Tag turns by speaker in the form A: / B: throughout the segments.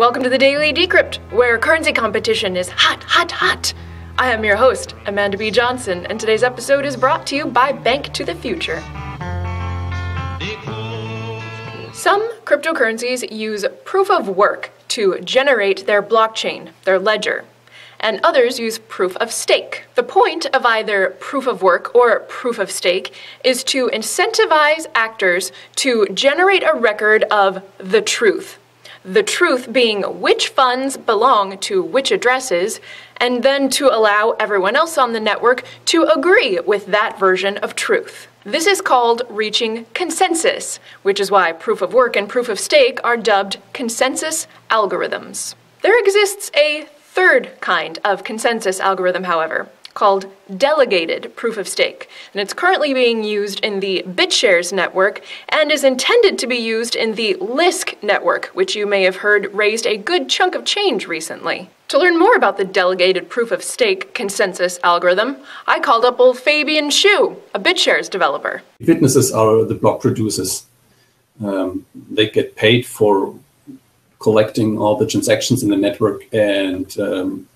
A: Welcome to the Daily Decrypt, where currency competition is hot, hot, hot. I am your host, Amanda B. Johnson, and today's episode is brought to you by Bank to the Future. Some cryptocurrencies use proof of work to generate their blockchain, their ledger, and others use proof of stake. The point of either proof of work or proof of stake is to incentivize actors to generate a record of the truth. The truth being which funds belong to which addresses, and then to allow everyone else on the network to agree with that version of truth. This is called reaching consensus, which is why proof of work and proof of stake are dubbed consensus algorithms. There exists a third kind of consensus algorithm, however, called delegated proof of stake, and it's currently being used in the BitShares network and is intended to be used in the Lisk network, which you may have heard raised a good chunk of change recently. To learn more about the delegated proof of stake consensus algorithm, I called up old Fabian Schuh, a BitShares developer.
B: Witnesses are the block producers. Um, they get paid for collecting all the transactions in the network and um,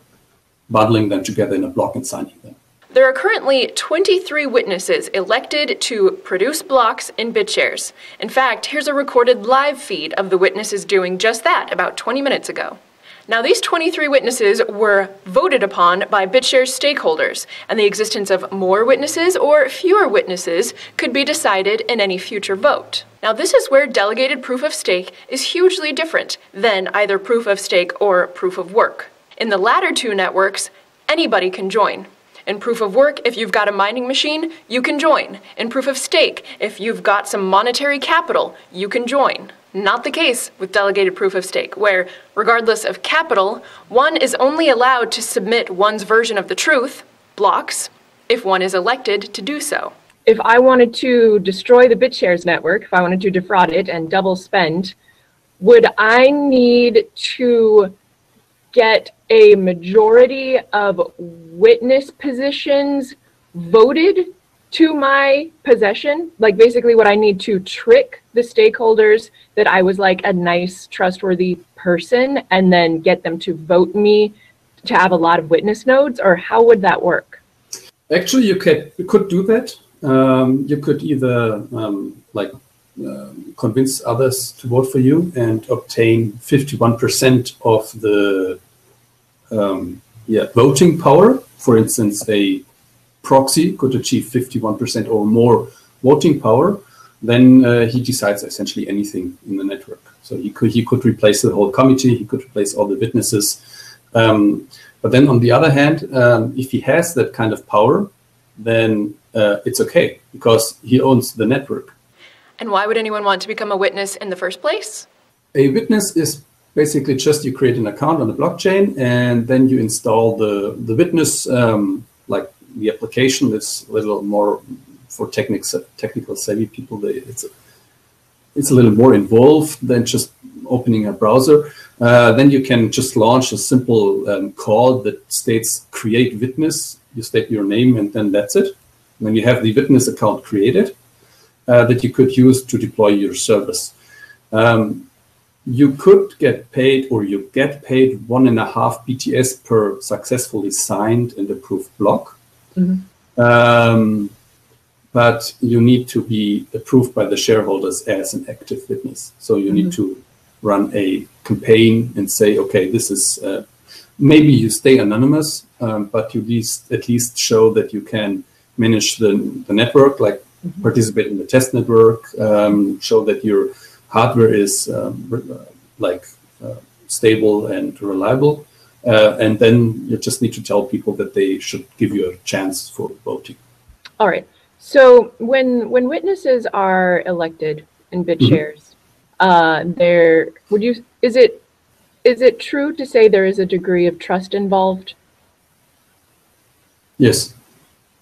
B: bundling them together in a block and signing them.
A: There are currently 23 witnesses elected to produce blocks in BitShares. In fact, here's a recorded live feed of the witnesses doing just that about 20 minutes ago. Now, these 23 witnesses were voted upon by BitShares stakeholders, and the existence of more witnesses or fewer witnesses could be decided in any future vote. Now, this is where delegated proof of stake is hugely different than either proof of stake or proof of work. In the latter two networks, anybody can join. In proof of work, if you've got a mining machine, you can join. In proof of stake, if you've got some monetary capital, you can join. Not the case with delegated proof of stake, where, regardless of capital, one is only allowed to submit one's version of the truth, blocks, if one is elected to do so.
C: If I wanted to destroy the BitShares network, if I wanted to defraud it and double spend, would I need to get a majority of witness positions voted to my possession. Like basically what I need to trick the stakeholders that I was like a nice, trustworthy person and then get them to vote me to have a lot of witness nodes or how would that work?
B: Actually, you could, you could do that. Um, you could either um, like uh, convince others to vote for you and obtain 51% of the um, yeah, voting power. For instance, a proxy could achieve 51% or more voting power, then uh, he decides essentially anything in the network. So he could he could replace the whole committee, he could replace all the witnesses. Um, but then on the other hand, um, if he has that kind of power, then uh, it's okay because he owns the network.
A: And why would anyone want to become a witness in the first place?
B: A witness is basically just you create an account on the blockchain and then you install the the witness um, like the application is a little more for technical technical savvy people. They, it's a, it's a little more involved than just opening a browser. Uh, then you can just launch a simple um, call that states create witness. You state your name and then that's it. Then you have the witness account created uh, that you could use to deploy your service. Um, you could get paid or you get paid one and a half BTS per successfully signed and approved block. Mm-hmm. Um, but you need to be approved by the shareholders as an active witness. So you mm-hmm. need to run a campaign and say, okay, this is uh, maybe you stay anonymous, um, but you least, at least show that you can manage the, the network, like mm-hmm. participate in the test network, um, show that your hardware is um, like uh, stable and reliable. Uh, and then you just need to tell people that they should give you a chance for voting.
C: All right. So when when witnesses are elected in BitShares, mm-hmm. uh, there would you is it is it true to say there is a degree of trust involved?
B: Yes.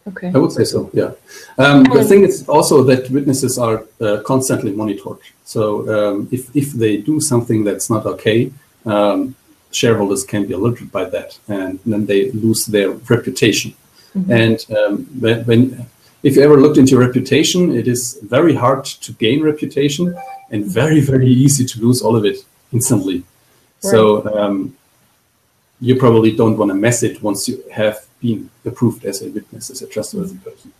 C: Okay.
B: I would say so. Yeah. Um, the thing is also that witnesses are uh, constantly monitored. So um, if if they do something that's not okay, um, shareholders can be alerted by that, and then they lose their reputation. Mm-hmm. And um, when, when, if you ever looked into reputation, it is very hard to gain reputation and very very easy to lose all of it instantly. So um, you probably don't want to mess it once you have been approved as a witness, as a trustworthy person.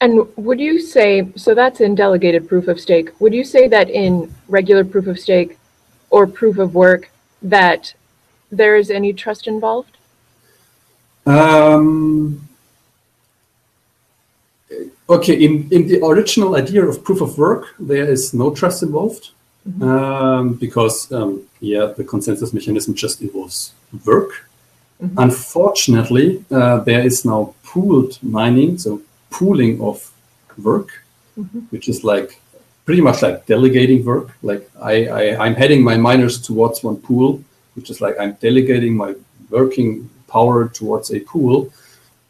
C: And would you say, so that's in delegated proof of stake, would you say that in regular proof of stake or proof of work that there is any trust involved?
B: Um, okay, in, in the original idea of proof of work, there is no trust involved mm-hmm. um, because, um, yeah, the consensus mechanism just involves work. Mm-hmm. Unfortunately, uh, there is now pooled mining, so pooling of work, mm-hmm. which is like pretty much like delegating work. Like I, I, I'm heading my miners towards one pool, which is like I'm delegating my working power towards a pool.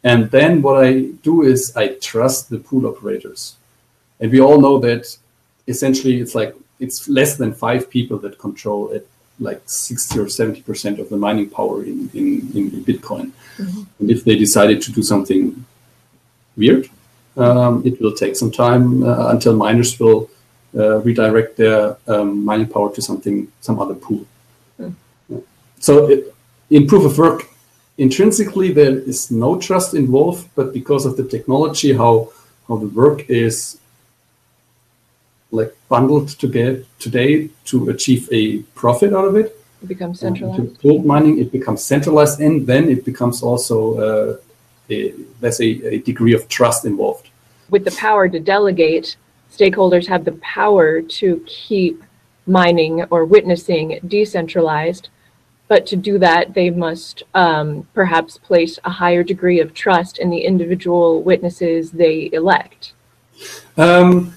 B: And then what I do is I trust the pool operators. And we all know that essentially it's like it's less than five people that control it like 60 or 70 percent of the mining power in, in, in Bitcoin. Mm-hmm. And if they decided to do something weird, um, it will take some time uh, until miners will uh, redirect their um, mining power to something, some other pool. Mm. So it, in proof of work, intrinsically there is no trust involved, but because of the technology, how how the work is like bundled together today to achieve a profit out of it.
C: It becomes centralized.
B: gold mining, it becomes centralized, and then it becomes also uh, a, there's a, a degree of trust involved.
C: With the power to delegate, stakeholders have the power to keep mining or witnessing decentralized. But to do that, they must um, perhaps place a higher degree of trust in the individual witnesses they elect.
B: Um,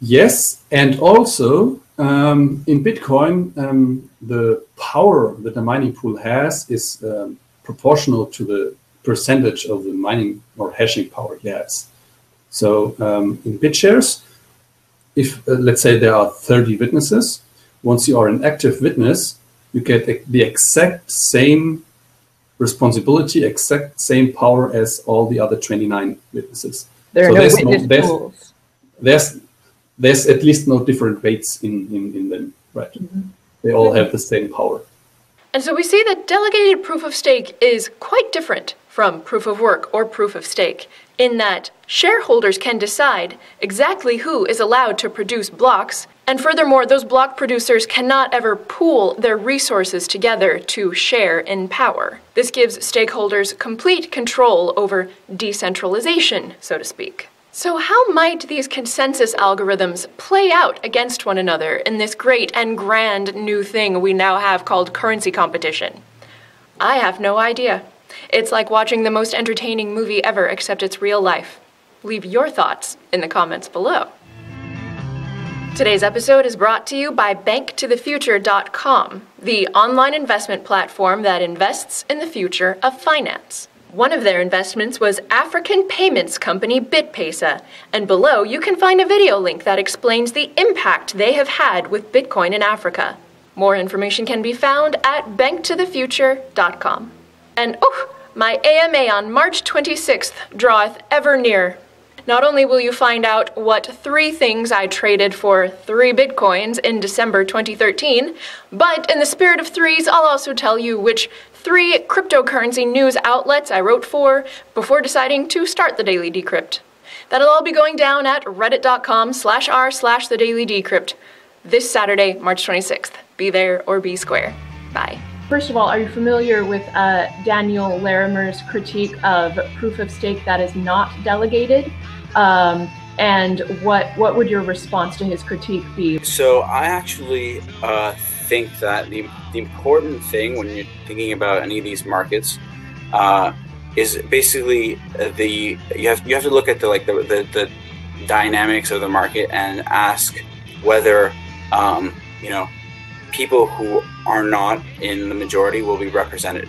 B: yes, and also um, in Bitcoin, um, the power that the mining pool has is um, proportional to the percentage of the mining or hashing power he has. So um, in BitShares, if uh, let's say there are 30 witnesses, once you are an active witness, you get the exact same responsibility, exact same power as all the other 29 witnesses.
C: There so are no witness no, pools.
B: There's, there's at least no different weights in, in, in them, right? Mm-hmm. They all have the same power.
A: And so we see that delegated proof of stake is quite different from proof of work or proof of stake in that shareholders can decide exactly who is allowed to produce blocks, and furthermore, those block producers cannot ever pool their resources together to share in power. This gives stakeholders complete control over decentralization, so to speak. So, how might these consensus algorithms play out against one another in this great and grand new thing we now have called currency competition? I have no idea. It's like watching the most entertaining movie ever, except it's real life. Leave your thoughts in the comments below. Today's episode is brought to you by BankToTheFuture.com, the online investment platform that invests in the future of finance. One of their investments was African payments company BitPesa, and below you can find a video link that explains the impact they have had with Bitcoin in Africa. More information can be found at banktothefuture.com. And oh, my AMA on March 26th draweth ever near. Not only will you find out what three things I traded for three bitcoins in December 2013, but in the spirit of threes, I'll also tell you which three cryptocurrency news outlets I wrote for before deciding to start the Daily Decrypt. That'll all be going down at reddit.com slash r slash the Daily Decrypt this Saturday, March 26th. Be there or be square. Bye.
C: First of all, are you familiar with uh, Daniel Larimer's critique of proof of stake that is not delegated? Um, and what what would your response to his critique be?
D: So I actually uh, think that the, the important thing when you're thinking about any of these markets uh, is basically the you have you have to look at the like the, the, the dynamics of the market and ask whether um, you know people who are not in the majority will be represented.